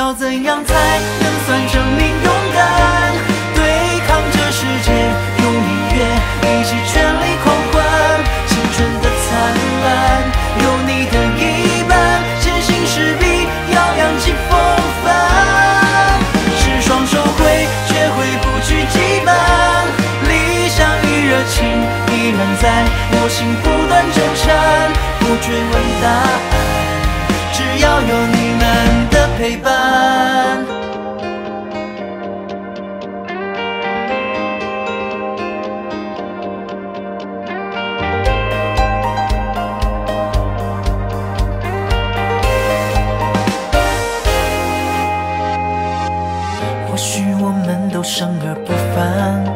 要怎样才能算证明勇敢？对抗这世界，用音乐一起全力狂欢，青春的灿烂有你的一半，前行势必要扬起风帆，是双手挥，却挥不去羁绊，理想与热情依然在我心不断纠缠，不追问答案，生而不凡，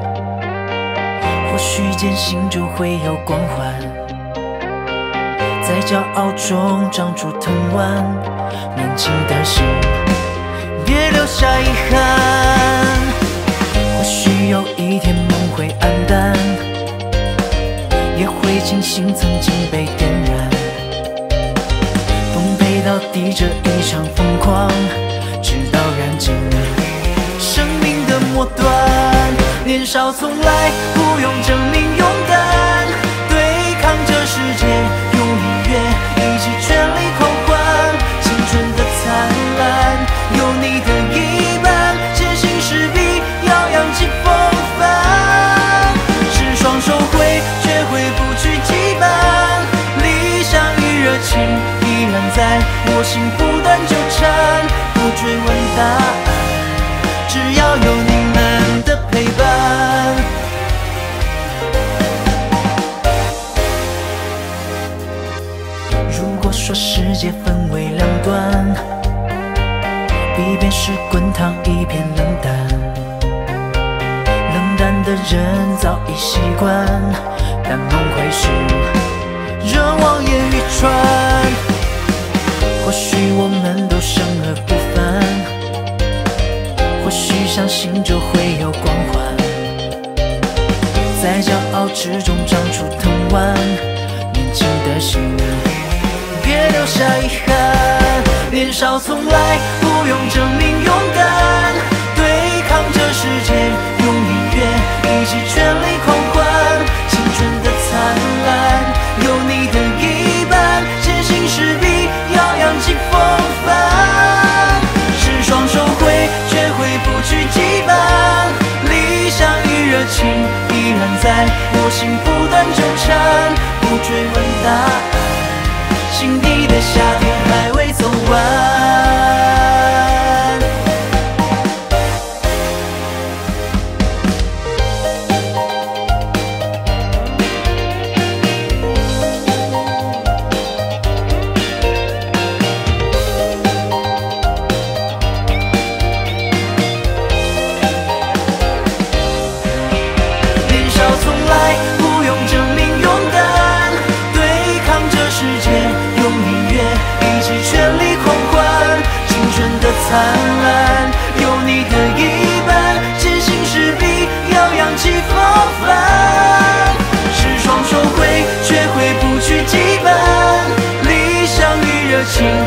或许艰辛就会有光环，在骄傲中长出藤蔓，年轻的心别留下遗憾。或许有一天梦会黯淡，也会庆幸曾经被点燃。奉陪到底这一场疯狂，直年少从来不用争世界分为两端，一边是滚烫，一边冷淡。冷淡的人早已习惯，但梦会是热望眼欲穿。或许我们都生而不凡，或许相信就会有光环，在骄傲之中长出藤蔓。留下遗憾。年少从来不用证明勇敢，对抗这世界，用音乐一起全力狂欢。青春的灿烂有你的一半，前行势必要扬起风帆。是双手挥，却挥不去羁绊。理想与热情依然在我心不断纠缠，不追问答案，心底的夏天还未走完。情